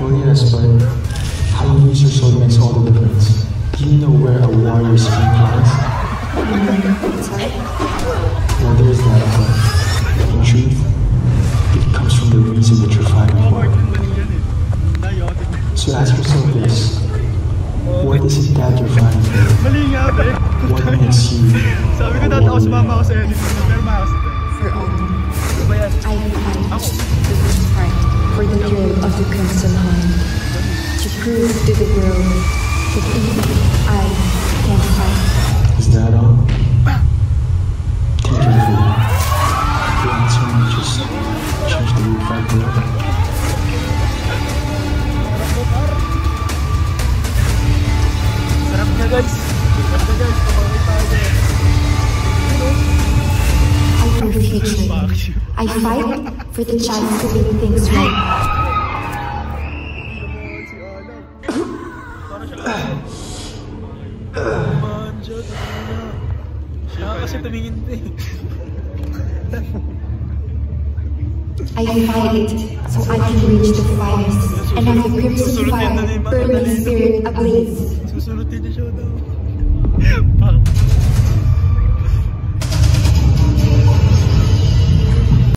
Well, yes, but how you use your sword makes all the difference. Do you know where a warrior's strength lies? Well, there's that, but in truth, it comes from the reason that you're fighting for. So ask yourself this. What is it that you're fighting for? What makes you a warrior? The of the crimson hunt. To prove to the world that even I can fight. I fight for the chance to make things right. Si Alam. Para siya lang. Man, siya. tama. Siya kasi tumingin din. I fight so I can reach the fires and have the crimson fire burn my spirit ablaze. Susunod niya siya.